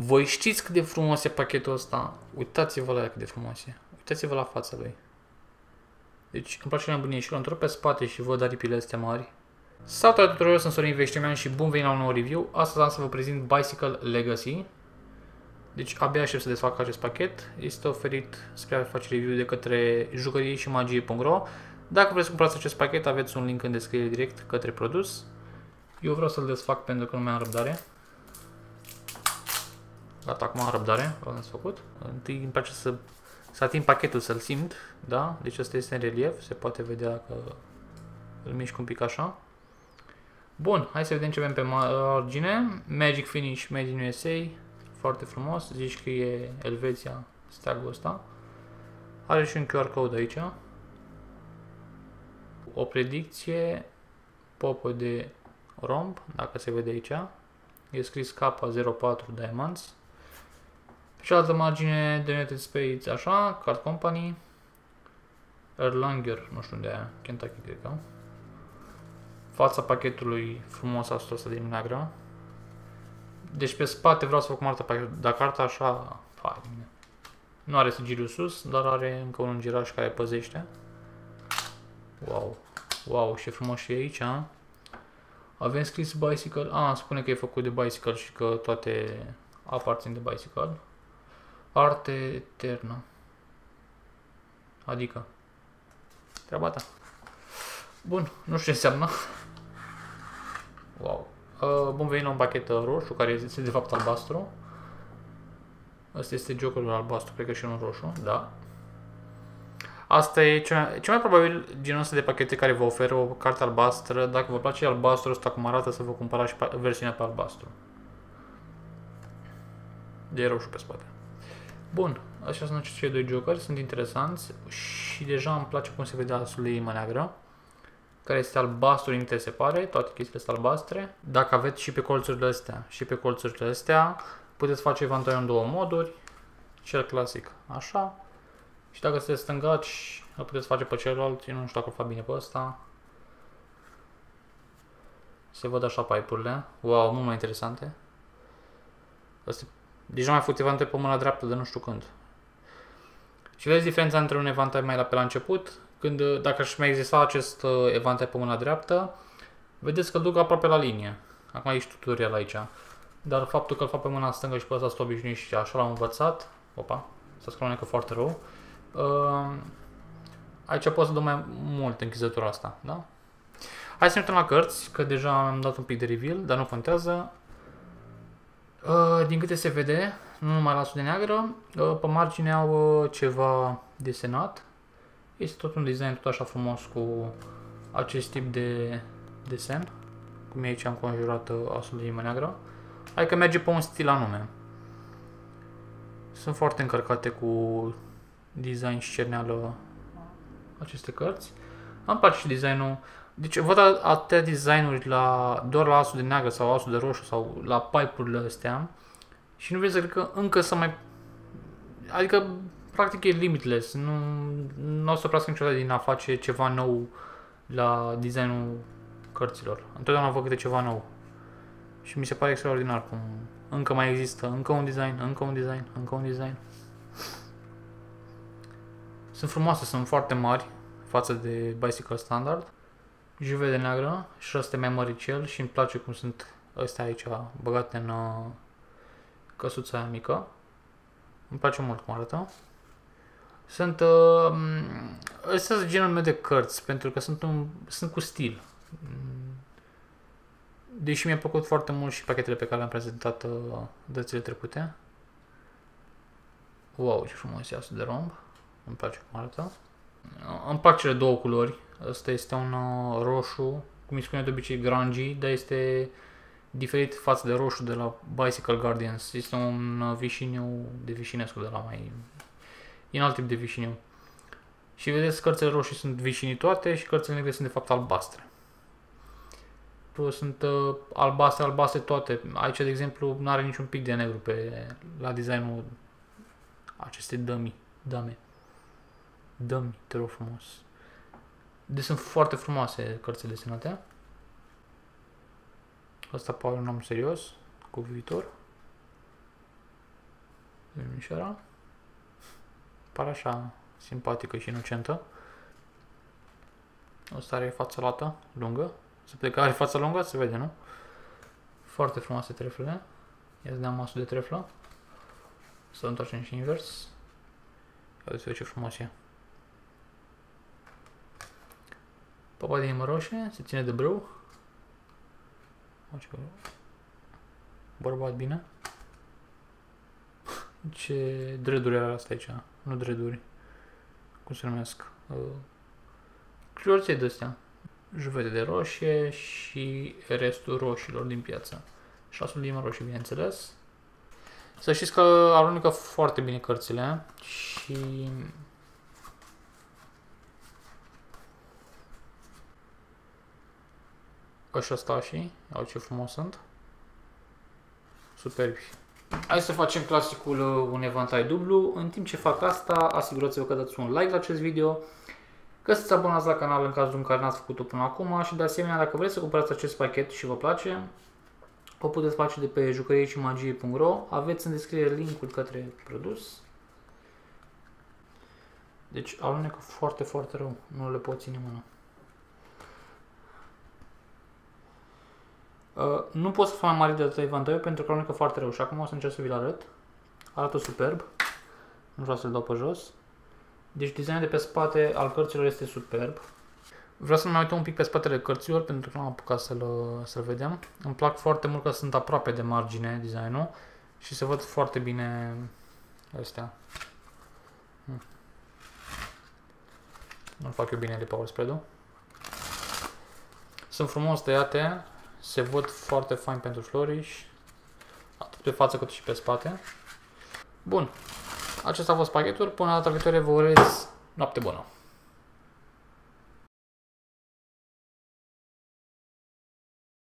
Voi știți cât de frumos e pachetul ăsta? Uitați-vă la ea cât de frumos e. Uitați-vă la fața lui. Deci îmi place nebunie și îl pe spate și văd aripile astea mari. Salutare tuturor, sunt Sorin Veștemean și bun venit la un nou review. Astăzi am să vă prezint Bicycle Legacy. Deci abia aștept să desfac acest pachet. Este oferit spre a face review de către jucării și magie.ro. Dacă vreți să cumpărați acest pachet, aveți un link în descriere direct către produs. Eu vreau să-l desfac pentru că nu mai am răbdare. Gata, acum am răbdare, l-am desfăcut. Întâi îmi place să, să ating pachetul, să-l simt, da? Deci asta este în relief, se poate vedea că îl mișc un pic așa. Bun, hai să vedem ce avem pe margine. Magic Finish Made in USA, foarte frumos, zici că e Elveția, steagul ăsta. Are și un QR code aici. O predicție, popă de romb, dacă se vede aici. E scris K04 Diamonds. Pe cealaltă margine, The United States, așa, Card Company. Erlanger, nu știu unde e, Kentucky, cred că. Fața pachetului frumos asta asta din neagră. Deci pe spate vreau să fac cum arată pachetul, dar carta așa, fai, nu are sigiliu sus, dar are încă un giraș care păzește. Wow, wow, ce frumos și e aici, a? Avem scris bicycle, a, spune că e făcut de bicycle și că toate aparțin de bicycle. Arte eternă. Adică, treaba ta. Bun, nu știu ce înseamnă. Wow. Uh, bun venit la un pachet roșu, care este de fapt albastru. Asta este jokerul albastru, cred că și unul roșu, da. Asta e cea, cea mai probabil genul ăsta de pachete care vă oferă o carte albastră. Dacă vă place albastru ăsta cum arată, să vă cumpărați și versiunea pe albastru. De roșu pe spate. Bun, așa sunt cei doi jokeri, sunt interesanți și deja îmi place cum se vedea suleima neagră care este albastru înainte se pare, toate chestiile sunt albastre. Dacă aveți și pe colțurile astea și pe colțurile astea, puteți face evantai în două moduri, cel clasic așa, și dacă sunteți stângaci, îl puteți face pe celălalt, eu nu știu dacă o fac bine pe ăsta. Se văd așa pipe-urile, wow, mult mai interesante. Asta deja mai făcut evantai pe mâna dreaptă de nu știu când. Și vezi diferența între un evantai mai la pe la început când, uh, dacă aș mai exista acest uh, evantai pe mâna dreaptă, vedeți că duc aproape la linie. Acum ești tutorial aici. Dar faptul că îl fac pe mâna stângă și pe asta sunt obișnuit și așa l-am învățat, opa, să scronecă foarte rău, uh, aici pot să dau mai mult închizătura asta, da? Hai să ne uităm la cărți, că deja am dat un pic de reveal, dar nu contează. Uh, din câte se vede, nu numai la de neagră, uh, pe margine au uh, ceva desenat, este tot un design tot așa frumos cu acest tip de desen. Cum e aici am conjurat uh, asul de limă neagră. Adică merge pe un stil anume. Sunt foarte încărcate cu design și cerneală aceste cărți. Am place și designul. Deci văd atâtea designuri la, doar la asul de neagră sau asul de roșu sau la pipe-urile astea și nu vrei să cred că încă să mai... Adică practic e limitless. Nu, nu o să oprească niciodată din a face ceva nou la designul cărților. Întotdeauna văd câte ceva nou. Și mi se pare extraordinar cum încă mai există, încă un design, încă un design, încă un design. Sunt frumoase, sunt foarte mari față de Bicycle Standard. Juve de neagră și ăsta e mai măricel și îmi place cum sunt astea aici băgate în uh, căsuța aia mică. Îmi place mult cum arată. Sunt, uh, ăsta sunt genul meu de cărți, pentru că sunt, un, sunt cu stil. Deși mi-a plăcut foarte mult și pachetele pe care le-am prezentat uh, dățile trecute. Wow, ce frumos e asta de romb. Îmi place cum arată. Îmi plac cele două culori. Asta este un uh, roșu, cum îi spune de obicei grungy, dar este diferit față de roșu de la Bicycle Guardians. Este un uh, vișiniu de vișinescu de la mai E un alt tip de vișiniu. Și vedeți, cărțile roșii sunt vișinii toate și cărțile negre sunt de fapt albastre. Sunt uh, albastre, albastre toate. Aici, de exemplu, nu are niciun pic de negru pe, la designul acestei dămi. Dame. Dămi, te rog frumos. Deci sunt foarte frumoase cărțile desenate. Asta pare un om serios, cu viitor. Domnișoara. Pare așa simpatică și inocentă. Asta are fața lată, lungă. Se vede că are fața lungă, se vede, nu? Foarte frumoase treflele. Ia să dea masul de treflă. Să întoarcem și invers. Ia să ce frumos e. Papa de inimă roșie, se ține de brâu. Bărbat bine. Ce dreaduri are asta aici? Nu dreaduri. Cum se numesc? Uh, Cliorțe de astea. Juvete de roșie și restul roșilor din piață. Șasul din roșii, bineînțeles. Să știți că alunecă foarte bine cărțile și Ăștia stașii, au ce frumos sunt. Superbi. Hai să facem clasicul uh, un evantai dublu. În timp ce fac asta, asigurați-vă că dați un like la acest video, că să abonați la canal în cazul în care n-ați făcut-o până acum și de asemenea dacă vreți să cumpărați acest pachet și vă place, o puteți face de pe jucăriicimagie.ro Aveți în descriere linkul către produs. Deci alunecă foarte, foarte rău. Nu le pot ține mână. Uh, nu pot să fac mai mare de atât evantaiul pentru că alunecă foarte rău și acum o să încerc să vi-l arăt. Arată superb. Nu vreau să-l dau pe jos. Deci designul de pe spate al cărților este superb. Vreau să mai uităm un pic pe spatele cărților pentru că nu am apucat să-l să vedem. Îmi plac foarte mult că sunt aproape de margine designul și se văd foarte bine astea. Hmm. Nu fac eu bine de power spread-ul. Sunt frumos tăiate, se văd foarte fain pentru floriș, atât pe față cât și pe spate. Bun, acesta a fost pachetul, până data viitoare vă urez noapte bună!